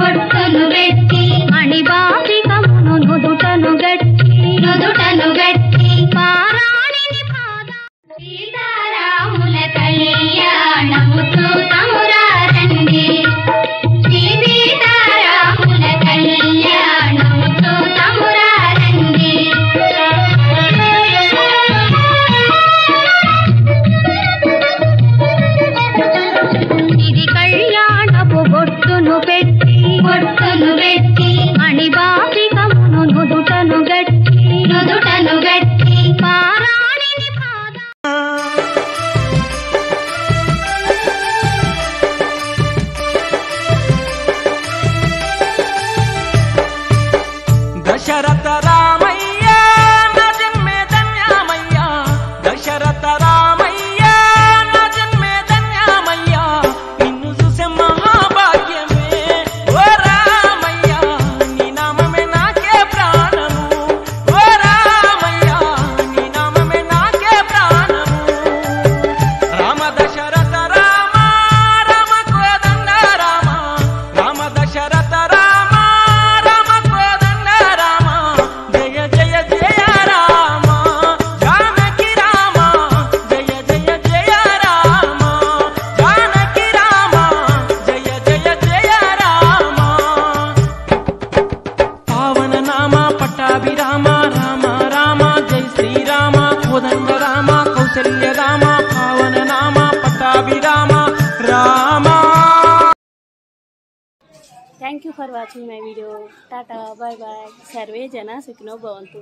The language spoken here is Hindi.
పొట్టలు వెత్తి खोदन नामा, पट्टाभिरामा, रामा रामा, जय श्री रामा खोदण्ड रामा, कौशल्य रामा, पावन नामा, Pattabhirama, Rama. Thank you for watching my video tata bye bye सर्वे जना सुखिनो भवन्तु।